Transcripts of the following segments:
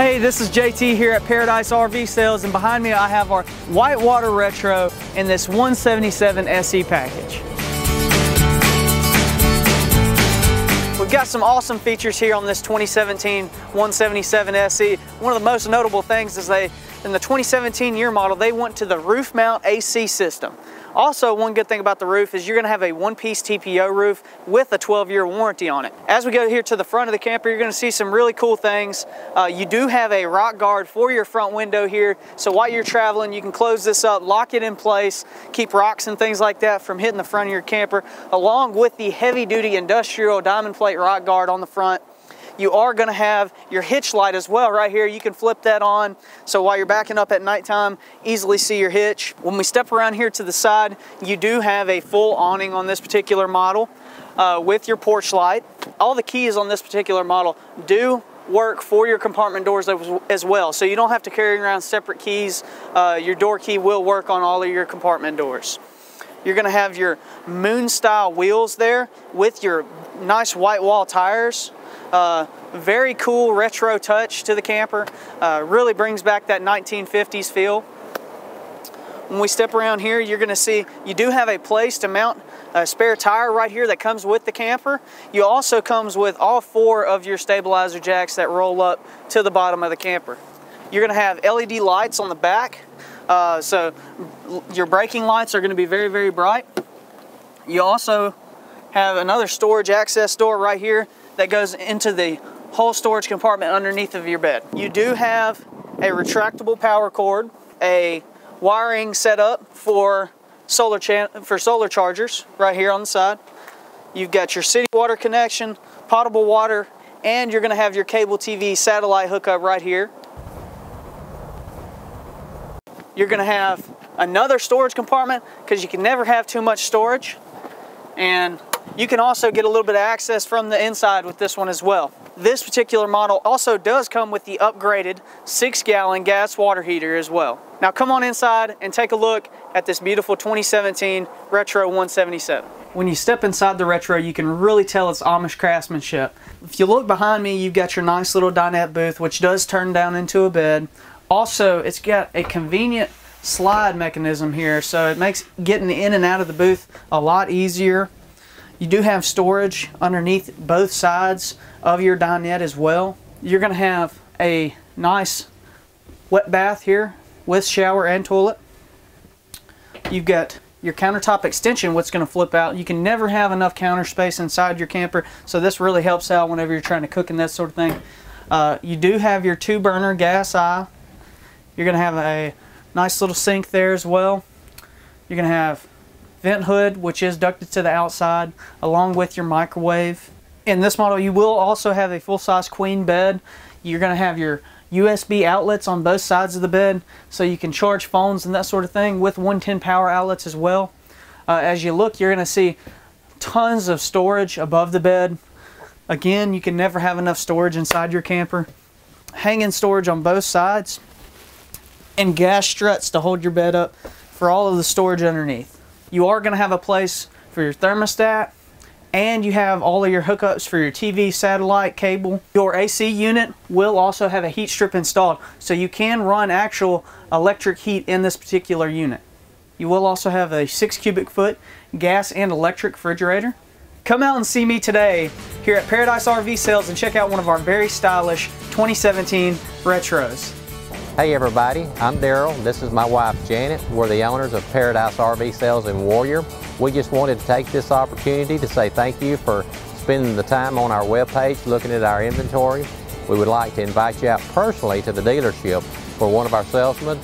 Hey, this is JT here at Paradise RV Sales and behind me I have our Whitewater Retro in this 177 SE package. We've got some awesome features here on this 2017 177 SE. One of the most notable things is they, in the 2017 year model, they went to the roof mount AC system. Also, one good thing about the roof is you're gonna have a one-piece TPO roof with a 12-year warranty on it. As we go here to the front of the camper, you're gonna see some really cool things. Uh, you do have a rock guard for your front window here, so while you're traveling, you can close this up, lock it in place, keep rocks and things like that from hitting the front of your camper, along with the heavy-duty industrial diamond plate rock guard on the front you are gonna have your hitch light as well right here. You can flip that on so while you're backing up at nighttime, easily see your hitch. When we step around here to the side, you do have a full awning on this particular model uh, with your porch light. All the keys on this particular model do work for your compartment doors as well. So you don't have to carry around separate keys. Uh, your door key will work on all of your compartment doors. You're gonna have your moon style wheels there with your nice white wall tires. Uh, very cool retro touch to the camper. Uh, really brings back that 1950s feel. When we step around here, you're gonna see you do have a place to mount a spare tire right here that comes with the camper. You also comes with all four of your stabilizer jacks that roll up to the bottom of the camper. You're gonna have LED lights on the back. Uh, so your braking lights are gonna be very, very bright. You also have another storage access door right here that goes into the whole storage compartment underneath of your bed. You do have a retractable power cord, a wiring set up for solar for solar chargers right here on the side. You've got your city water connection, potable water, and you're gonna have your cable TV satellite hookup right here. You're gonna have another storage compartment because you can never have too much storage. And you can also get a little bit of access from the inside with this one as well. This particular model also does come with the upgraded six gallon gas water heater as well. Now come on inside and take a look at this beautiful 2017 Retro 177. When you step inside the Retro, you can really tell it's Amish craftsmanship. If you look behind me, you've got your nice little dinette booth, which does turn down into a bed. Also, it's got a convenient slide mechanism here, so it makes getting in and out of the booth a lot easier. You do have storage underneath both sides of your dinette as well. You're going to have a nice wet bath here with shower and toilet. You've got your countertop extension what's going to flip out. You can never have enough counter space inside your camper, so this really helps out whenever you're trying to cook and that sort of thing. Uh, you do have your two burner gas eye. You're going to have a nice little sink there as well. You're going to have vent hood, which is ducted to the outside, along with your microwave. In this model, you will also have a full-size queen bed. You're going to have your USB outlets on both sides of the bed, so you can charge phones and that sort of thing with 110 power outlets as well. Uh, as you look, you're going to see tons of storage above the bed. Again, you can never have enough storage inside your camper. Hanging storage on both sides and gas struts to hold your bed up for all of the storage underneath you are going to have a place for your thermostat and you have all of your hookups for your TV, satellite, cable. Your AC unit will also have a heat strip installed so you can run actual electric heat in this particular unit. You will also have a 6 cubic foot gas and electric refrigerator. Come out and see me today here at Paradise RV Sales and check out one of our very stylish 2017 Retros. Hey everybody, I'm Daryl. This is my wife Janet. We're the owners of Paradise RV Sales in Warrior. We just wanted to take this opportunity to say thank you for spending the time on our webpage looking at our inventory. We would like to invite you out personally to the dealership for one of our salesmen.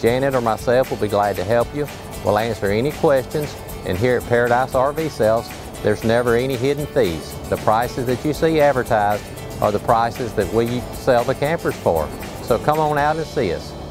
Janet or myself will be glad to help you. We'll answer any questions and here at Paradise RV Sales, there's never any hidden fees. The prices that you see advertised are the prices that we sell the campers for. So come on out and see us.